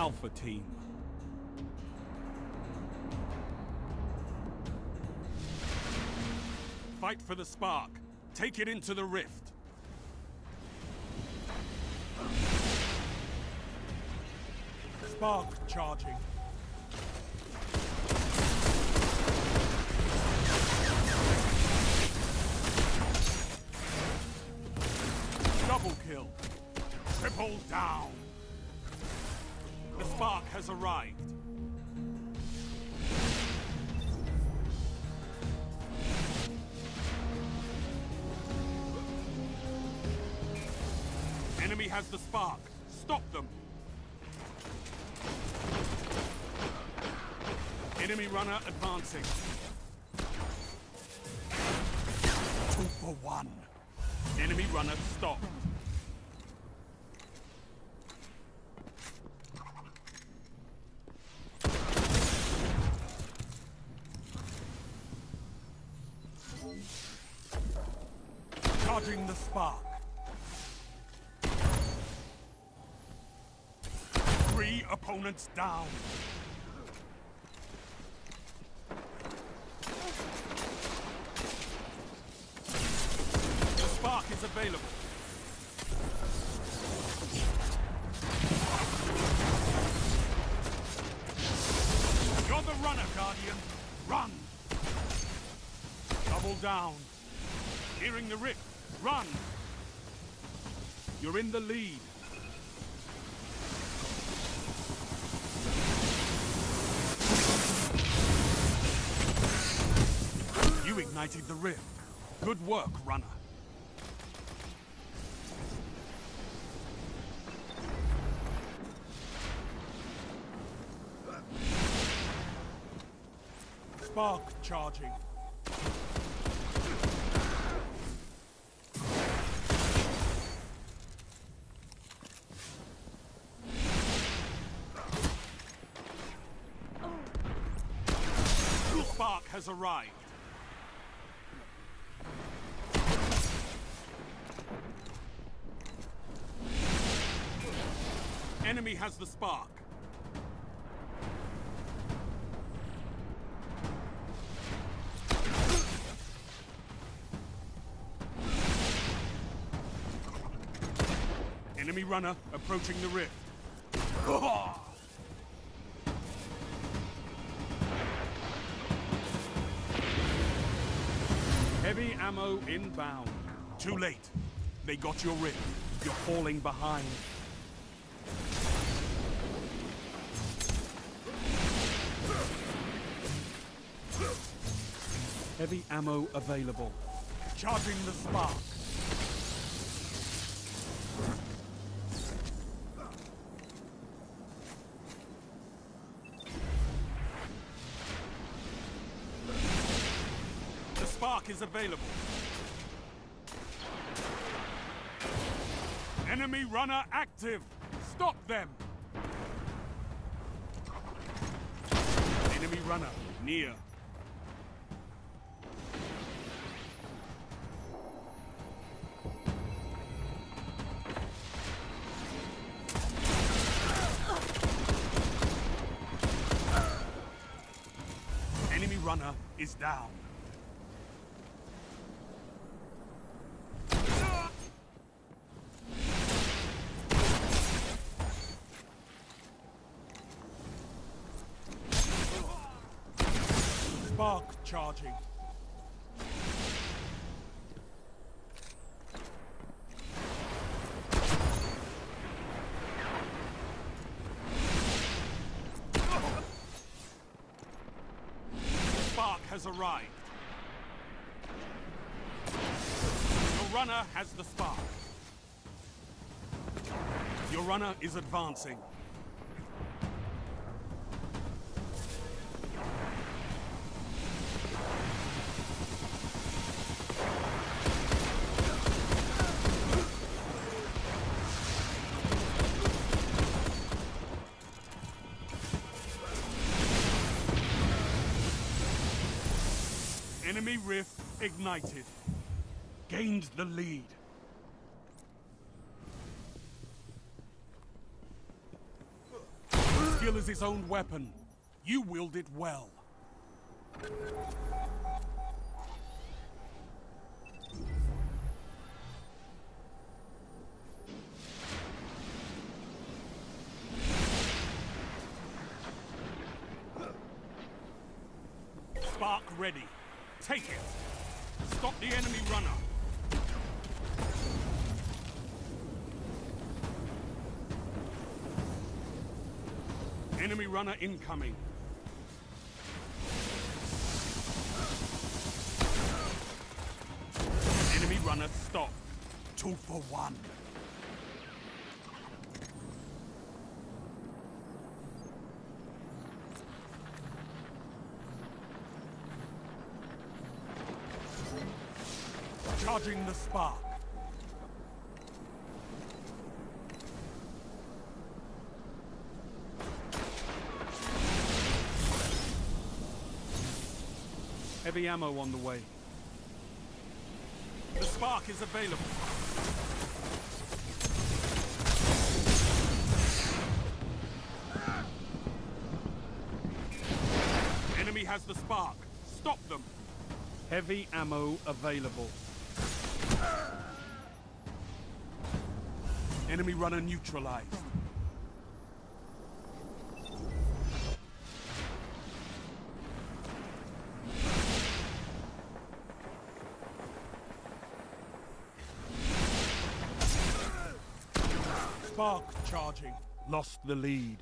Alpha Team. Fight for the spark. Take it into the rift. Spark charging. Double kill. Triple down. Spark has arrived. Enemy has the spark. Stop them. Enemy runner advancing. Two for one. Enemy runner stopped. Charging the spark. Three opponents down. The spark is available. You're the runner, Guardian. Run! Double down. Hearing the rift. Run! You're in the lead. You ignited the rift. Good work, runner. Spark charging. The spark has arrived. Enemy has the spark. Enemy runner approaching the rift. Heavy ammo inbound. Too late. They got your rip. You're falling behind. Heavy ammo available. Charging the spark. Available. Enemy runner active. Stop them. Enemy runner near. Enemy runner is down. Spark charging. Spark has arrived. Your runner has the spark. Your runner is advancing. Enemy rift ignited. Gained the lead. Skill is its own weapon. You wield it well. Spark ready. Take it. Stop the enemy runner. Enemy runner incoming. Enemy runner stop. Two for one. Charging the spark. Heavy ammo on the way. The spark is available. Enemy has the spark. Stop them. Heavy ammo available. Enemy runner neutralized. Spark charging. Lost the lead.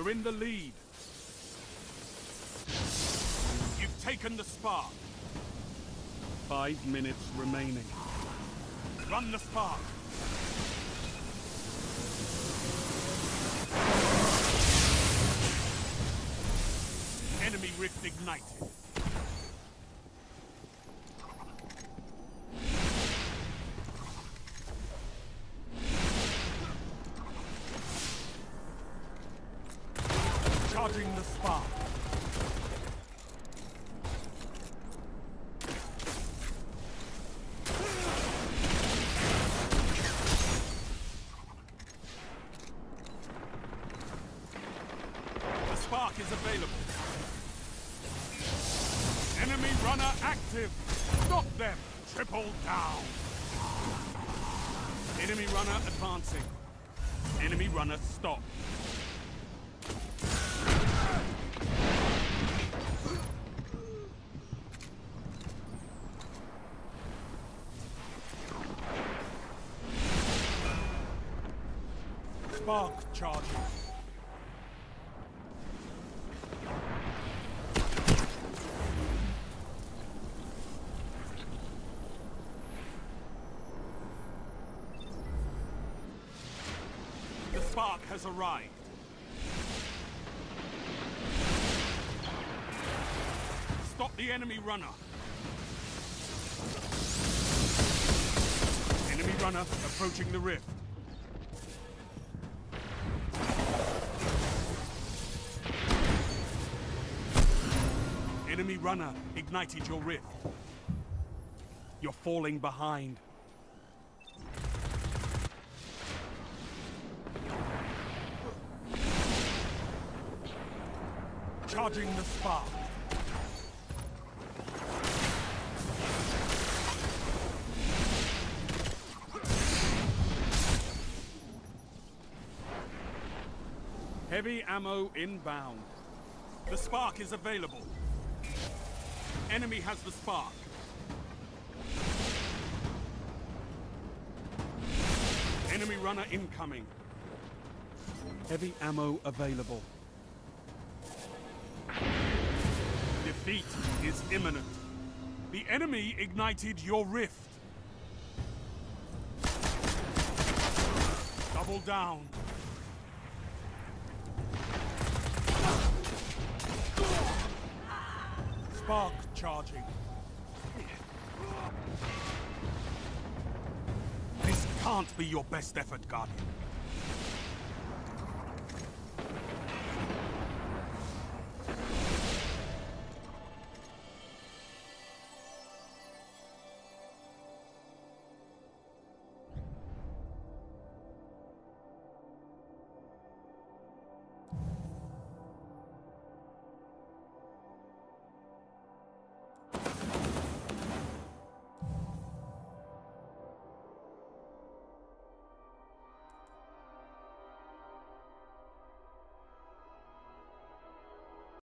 You're in the lead. You've taken the spark. Five minutes remaining. Run the spark. Enemy rift ignited. The spark. The spark is available. Enemy runner active. Stop them. Triple down. Enemy runner advancing. Enemy runner stop. Spark charging. The spark has arrived. Stop the enemy runner. Enemy runner approaching the rift. Enemy runner ignited your rift. You're falling behind. Charging the spark. Heavy ammo inbound. The spark is available. Enemy has the spark. Enemy runner incoming. Heavy ammo available. Defeat is imminent. The enemy ignited your rift. Double down. Spark charging. This can't be your best effort, Guardian.